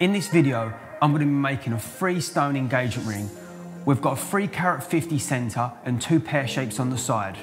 In this video, I'm going to be making a three stone engagement ring. We've got a 3 carat 50 centre and two pear shapes on the side.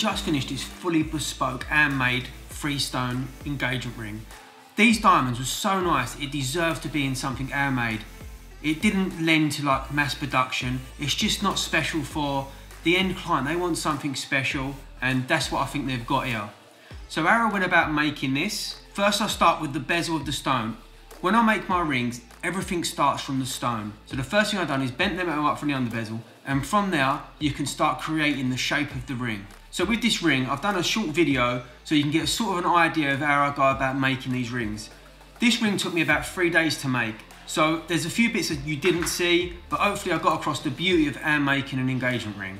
Just finished this fully bespoke and made three stone engagement ring. These diamonds were so nice, it deserved to be in something handmade. It didn't lend to like mass production. It's just not special for the end client. They want something special and that's what I think they've got here. So I went about making this, first I start with the bezel of the stone. When I make my rings, everything starts from the stone. So the first thing I've done is bent the metal up from the under bezel and from there you can start creating the shape of the ring. So with this ring, I've done a short video so you can get sort of an idea of how I go about making these rings. This ring took me about three days to make. So there's a few bits that you didn't see, but hopefully I got across the beauty of hand making an engagement ring.